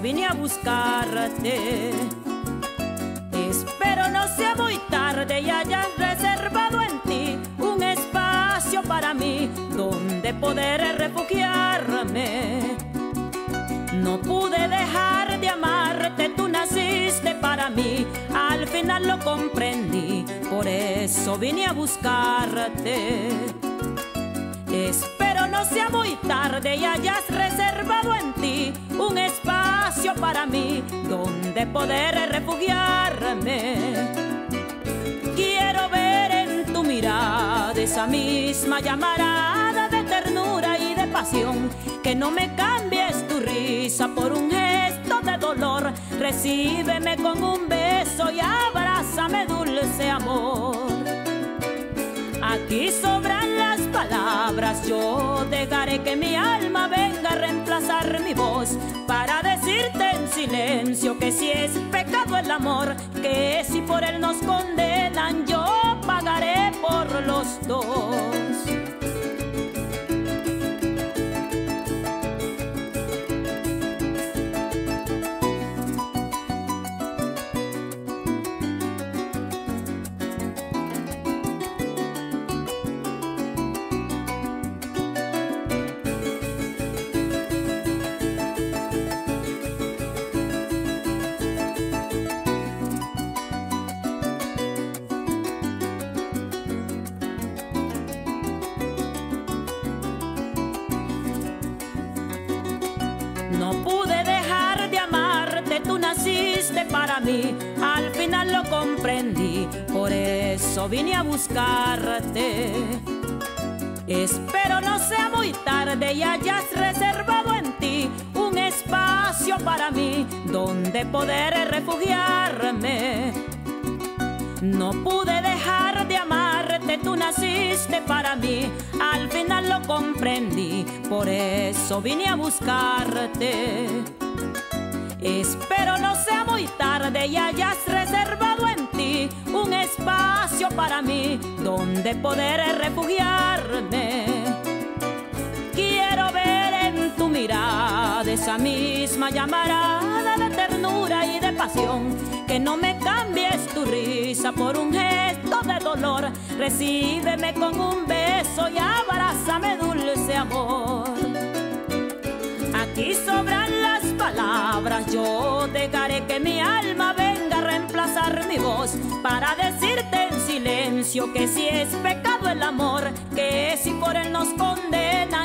vine a buscarte. Espero no sea muy tarde y hayas reservado en ti un espacio para mí donde poder refugiarme. No pude dejar de amarte, tú naciste para mí, al final lo comprendí, por eso vine a buscarte. Espero no sea muy tarde y hayas para mí donde poder refugiarme. Quiero ver en tu mirada esa misma llamarada de ternura y de pasión, que no me cambies tu risa por un gesto de dolor. Recíbeme con un beso y abrázame dulce amor. Aquí sobran las palabras, yo dejaré que mi alma venga a reemplazar mi voz para decirte silencio que si es pecado el amor, que si por él nos condenan, No pude dejar de amarte, tú naciste para mí, al final lo comprendí, por eso vine a buscarte. Espero no sea muy tarde y hayas reservado en ti un espacio para mí donde poder refugiarme. No pude naciste para mí, al final lo comprendí, por eso vine a buscarte. Espero no sea muy tarde y hayas reservado en ti un espacio para mí donde poder refugiarme. Quiero ver en tu mirada esa misma llamarada de ternura y de pasión, que no me cambies tu risa por un dolor. Recíbeme con un beso y abrázame, dulce amor. Aquí sobran las palabras, yo dejaré que mi alma venga a reemplazar mi voz para decirte en silencio que si es pecado el amor, que si por él nos condena